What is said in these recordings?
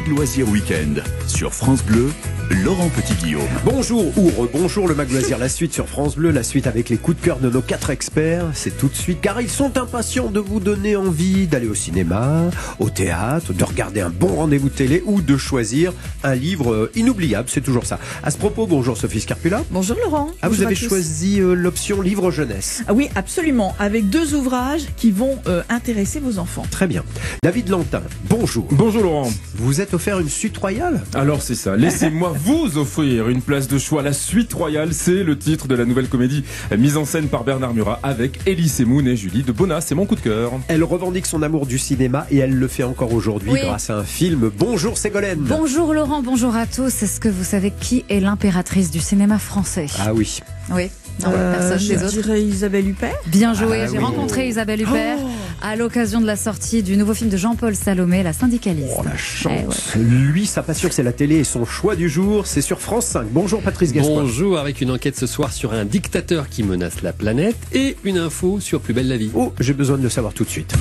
Mag Loisir Weekend sur France Bleu, Laurent Petit-Guillaume. Bonjour ou bonjour le Mag Loisir, la suite sur France Bleu, la suite avec les coups de cœur de nos quatre experts, c'est tout de suite car ils sont impatients de vous donner envie d'aller au cinéma, au théâtre, de regarder un bon rendez-vous télé ou de choisir un livre inoubliable, c'est toujours ça. À ce propos, bonjour Sophie Scarpula. Bonjour Laurent. Ah, vous avez choisi euh, l'option livre jeunesse. Ah oui, absolument, avec deux ouvrages qui vont euh, intéresser vos enfants. Très bien. David Lantin, bonjour. Bonjour Laurent. Vous êtes offert une suite royale? Alors c'est ça, laissez-moi vous offrir une place de choix. La suite royale, c'est le titre de la nouvelle comédie mise en scène par Bernard Murat avec Elie Semoun et Julie de Bonas. C'est mon coup de cœur. Elle revendique son amour du cinéma et elle le fait encore aujourd'hui Oui. grâce à un film. Bonjour Ségolène. Bonjour Laurent, bonjour à tous. Est-ce que vous savez qui est l'impératrice du cinéma français? Ah oui. Oui. Non, Euh, personne je des autres. Isabelle Huppert. Bien joué. Ah J'ai oui. rencontré Isabelle Huppert à l'occasion de la sortie du nouveau film de Jean-Paul Salomé, La syndicaliste. Oh la Eh chance. Lui, sa passion c'est la télé et son choix du jour, c'est sur France 5. Bonjour Patrice Gascoigne. Bonjour, avec une enquête ce soir sur un dictateur qui menace la planète et une info sur Plus belle la vie. Oh, j'ai besoin de le savoir tout de suite.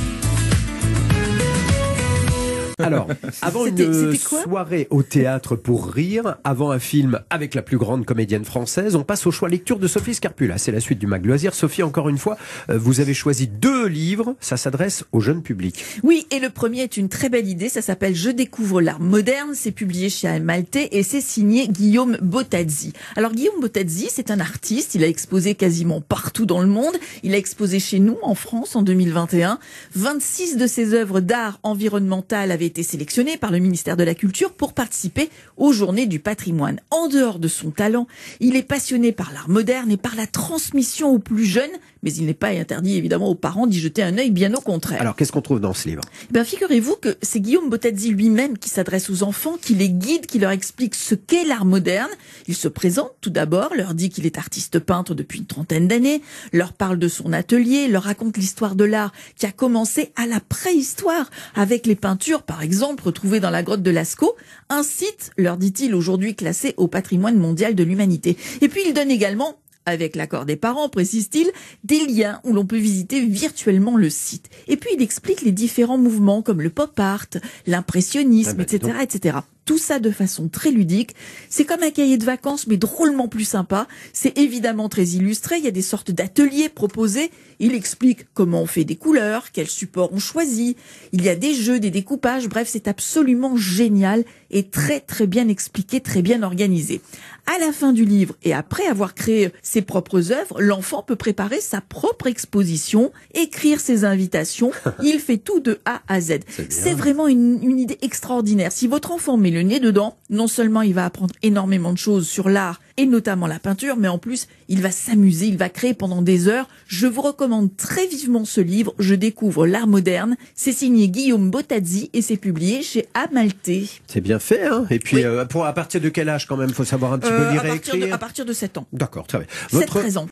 Alors, avant une soirée au théâtre pour rire, avant un film avec la plus grande comédienne française, on passe au choix lecture de Sophie Scarpula. C'est la suite du Mag Loisir. Sophie, encore une fois, euh, vous avez choisi deux livres. Ça s'adresse au jeune public. Oui, et le premier est une très belle idée. Ça s'appelle Je découvre l'art moderne. C'est publié chez Amalté et c'est signé Guillaume Bottazzi. Alors Guillaume Bottazzi, c'est un artiste. Il a exposé quasiment partout dans le monde. Il a exposé chez nous en France en 2021. 26 de ses œuvres d'art environnemental avaient été sélectionnées par le ministère de la Culture pour participer aux Journées du patrimoine. En dehors de son talent, il est passionné par l'art moderne et par la transmission aux plus jeunes, mais il n'est pas interdit évidemment aux parents d'y jeter un œil, bien au contraire. Alors, qu'est-ce qu'on trouve dans ce livre? Ben, figurez-vous que c'est Guillaume Bottazzi lui-même qui s'adresse aux enfants, qui les guide, qui leur explique ce qu'est l'art moderne. Il se présente tout d'abord, leur dit qu'il est artiste peintre depuis une trentaine d'années, leur parle de son atelier, leur raconte l'histoire de l'art qui a commencé à la préhistoire avec les peintures, par exemple, retrouvées dans la grotte de Lascaux, un site, leur dit-il, aujourd'hui classé au patrimoine mondial de l'humanité. Et puis il donne également avec l'accord des parents, précise-t-il, des liens où l'on peut visiter virtuellement le site. Et puis il explique les différents mouvements comme le pop art, l'impressionnisme, Ah bah, etc., etc. Tout ça de façon très ludique. C'est comme un cahier de vacances, mais drôlement plus sympa. C'est évidemment très illustré. Il y a des sortes d'ateliers proposés. Il explique comment on fait des couleurs, quels supports on choisit. Il y a des jeux, des découpages. Bref, c'est absolument génial et très très bien expliqué, très bien organisé. À la fin du livre et après avoir créé ses propres œuvres, l'enfant peut préparer sa propre exposition, écrire ses invitations. Il fait tout de A à Z. C'est vraiment une, une idée extraordinaire. Si votre enfant met le nez dedans, non seulement il va apprendre énormément de choses sur l'art et notamment la peinture, mais en plus il va s'amuser, il va créer pendant des heures. Je vous recommande très vivement ce livre. Je découvre l'art moderne. C'est signé Guillaume Bottazzi et c'est publié chez Amalté. C'est bien fait, hein Et puis, euh, pour, à partir de quel âge quand même? Faut savoir un petit Euh, peu lire à, et de, écrire. à partir de 7 ans. D'accord, très bien. 7-13 ans.